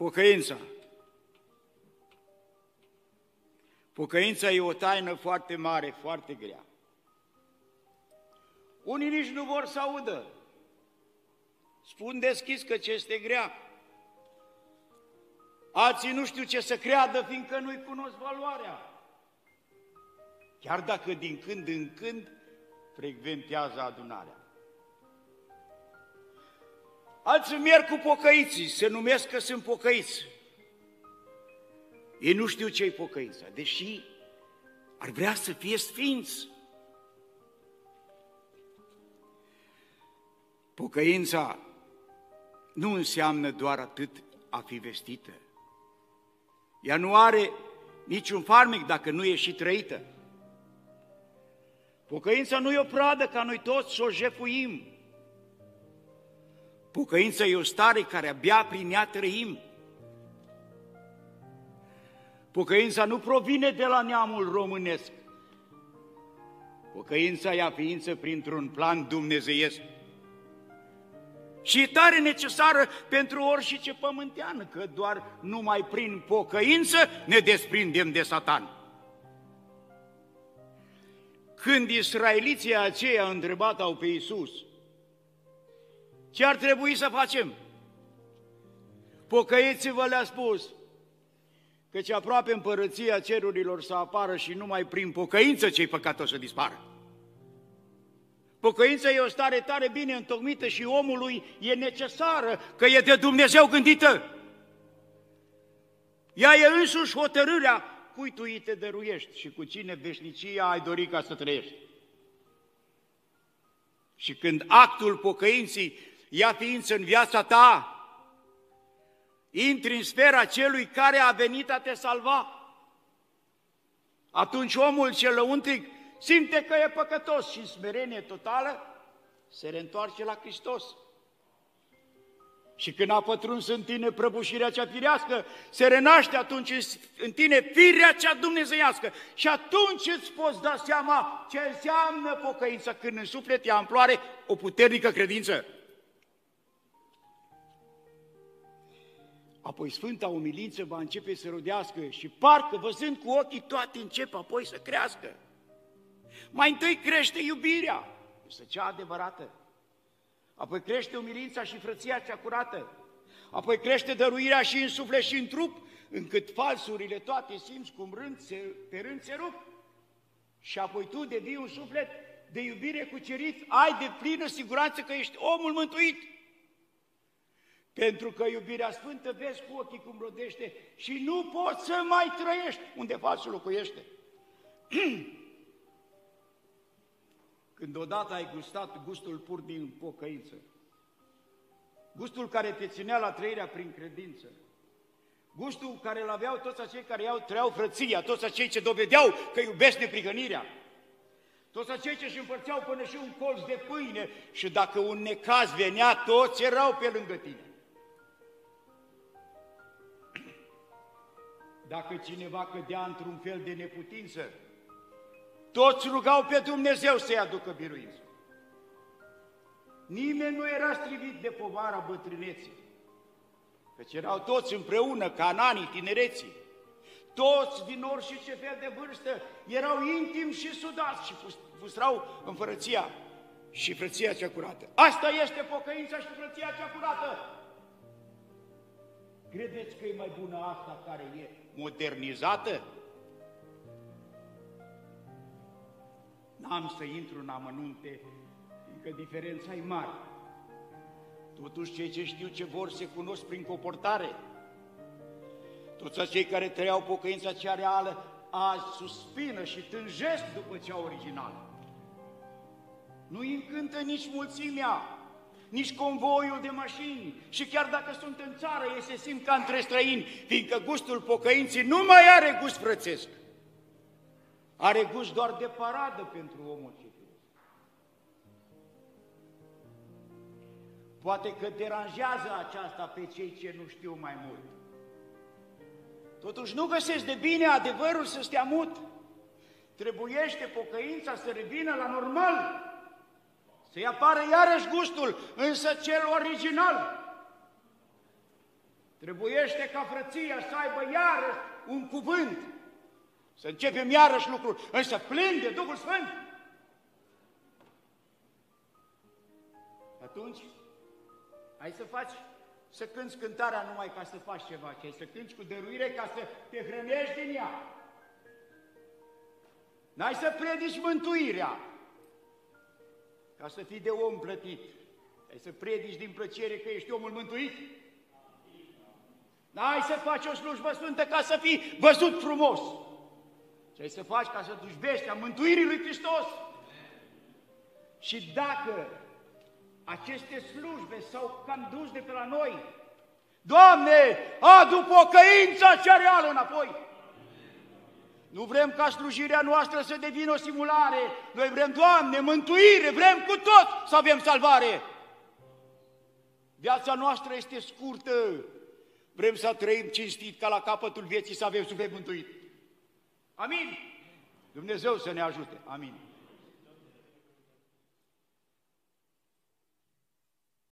Pocăința. Pocăința e o taină foarte mare, foarte grea. Unii nici nu vor să audă. Spun deschis că ce este grea. Alții nu știu ce să creadă, fiindcă nu-i cunosc valoarea. Chiar dacă din când în când frecventează adunarea. Alții merg cu pocăiții, se numesc că sunt pocăiți. Ei nu știu ce-i pocăința, deși ar vrea să fie sfinți. Pocăința nu înseamnă doar atât a fi vestită. Ea nu are niciun farmec dacă nu e și trăită. Pocăința nu e o pradă ca noi toți să o jefuim. Pocăința e o stare care abia prin ea trăim. Pocăința nu provine de la neamul românesc. Pocăința ea ființă printr-un plan dumnezeiesc. Și e tare necesară pentru orice pământeană, că doar numai prin pocăință ne desprindem de satan. Când israeliții aceia întrebat au pe Iisus, ce ar trebui să facem? Pocăiți-vă le-a spus, căci aproape împărăția cerurilor să apară și numai prin pocăință cei păcatoși să dispară. Pocăința e o stare tare bine întocmită și omului e necesară, că e de Dumnezeu gândită. Ea e însuși hotărârea cui tu te dăruiești și cu cine veșnicia ai dori ca să trăiești. Și când actul pocăinții ia ființă în viața ta, intri în sfera celui care a venit a te salva. Atunci omul cel lăuntric simte că e păcătos și în smerenie totală se reîntoarce la Hristos. Și când a pătruns în tine prăbușirea cea firească, se renaște atunci în tine firea cea dumnezeiască. Și atunci îți poți da seama ce înseamnă pocăința când în suflet ia amploare o puternică credință. Apoi Sfânta Umilință va începe să rodească și parcă văzând cu ochii toate încep apoi să crească. Mai întâi crește iubirea, este cea adevărată. Apoi crește umilința și frăția cea curată. Apoi crește dăruirea și în suflet și în trup, încât falsurile toate simți cum rând se, pe rând se rup. Și apoi tu devii un suflet de iubire cucerit, ai de plină siguranță că ești omul mântuit. Pentru că iubirea sfântă vezi cu ochii cum rodește și nu poți să mai trăiești unde falsul locuiește. Când odată ai gustat gustul pur din pocăință, gustul care te ținea la trăirea prin credință, gustul care îl aveau toți acei care iau, trăiau frăția, toți acei ce dovedeau că iubesc neprihănirea, toți acei ce își împărțeau până și un colț de pâine și dacă un necaz venea, toți erau pe lângă tine. Dacă cineva cădea într-un fel de neputință, toți rugau pe Dumnezeu să-i aducă biruință. Nimeni nu era strivit de povara bătrâneții, căci erau toți împreună, cananii, tinereții. Toți din orice fel de vârstă erau intim și sudați și fustrau în frăția și frăția cea curată. Asta este pocăința și frăția cea curată. Credeți că e mai bună asta care e modernizată? N-am să intru în amănunte, fiindcă diferența e mare. Totuși, cei ce știu ce vor se cunosc prin comportare. Toți acei care trăiau pocăința cea reală, azi suspină și tânjesc după cea originală. Nu-i încântă nici mulțimea, nici convoiul de mașini. Și chiar dacă sunt în țară, ei se simt ca între străini, fiindcă gustul pocăinții nu mai are gust frățesc. Are gust doar de paradă pentru omul citit. Poate că deranjează aceasta pe cei ce nu știu mai mult. Totuși nu găsesc de bine adevărul să stea mut. Trebuiește pocăința să revină la normal, să-i apară iarăși gustul, însă cel original. Trebuiește ca frăția să aibă iarăși un cuvânt. Să începem iarăși lucruri, însă plin de Duhul Sfânt. Atunci, hai să faci, să cânți cântarea numai ca să faci ceva, ci să cânți cu dăruire ca să te hrănești din ea. N-ai să predici mântuirea ca să fii de om plătit. Ai să predici din plăcere că ești omul mântuit. N-ai să faci o slujbă sfântă ca să fii văzut frumos. Ce ai să faci ca să duci vestea mântuirii lui Hristos. Și dacă aceste slujbe s-au cam dus de pe la noi, Doamne, adu pocăința cea reală înapoi. Nu vrem ca slujirea noastră să devină o simulare. Noi vrem, Doamne, mântuire, vrem cu tot să avem salvare. Viața noastră este scurtă. Vrem să trăim cinstit ca la capătul vieții să avem suflet mântuit. Amin. Dumnezeu să ne ajute. Amin.